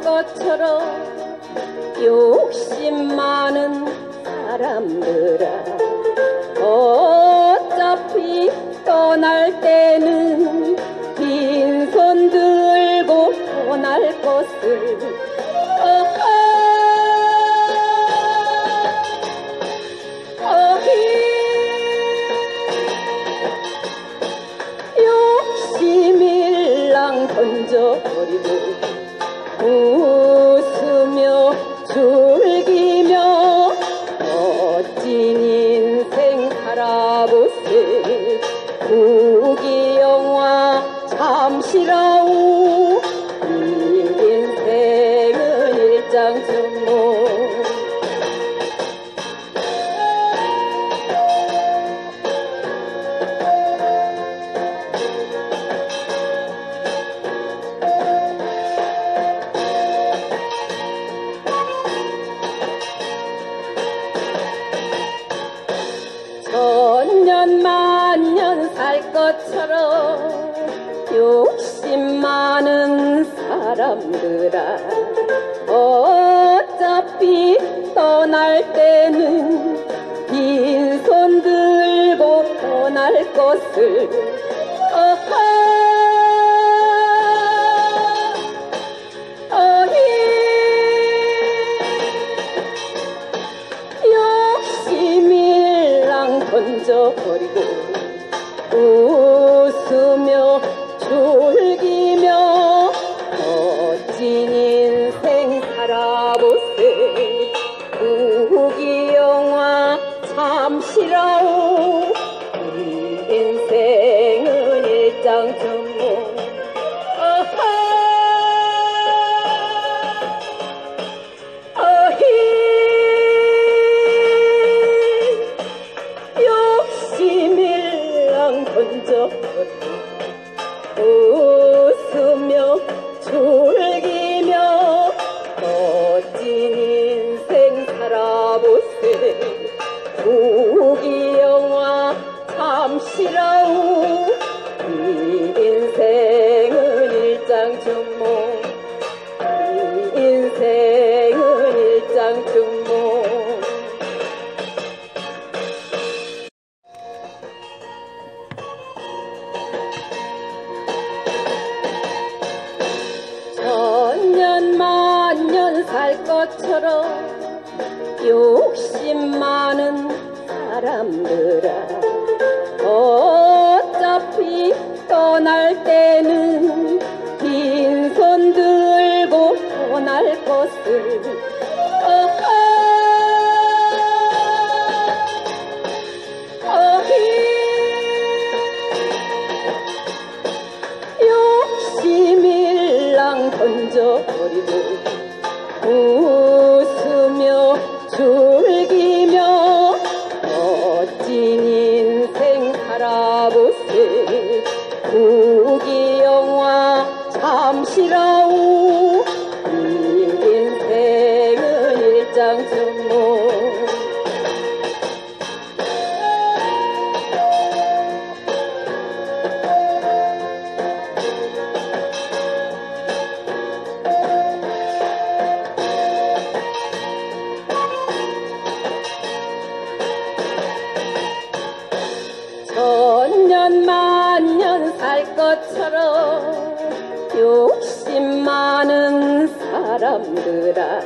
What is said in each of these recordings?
것처럼 욕심 많은 사람들아 어차피 떠날 때는 빈손 들고 떠날 것을. 던져버리고 부귀영화 잠시라우. 이 인생은 일장천모 살 것처럼 욕심 많은 사람들아 어차피 떠날 때는 빈손 들고 떠날 것을 어허 어이 욕심일랑 던져버리고 웃으며 즐기며 멋진 욕심일랑 던져버리고 웃으며 즐기 살 것처럼 욕심 많은 사람들아 어차피 떠날 때는 빈손 들고 떠날 것을. 욕심일랑 던져버리고 웃으며 즐기며 멋진 인생 살아보세. 부귀영화 잠시라 살 것처럼 욕심 많은 사람들아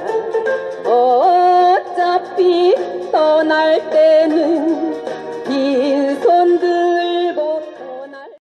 어차피 떠날 때는 비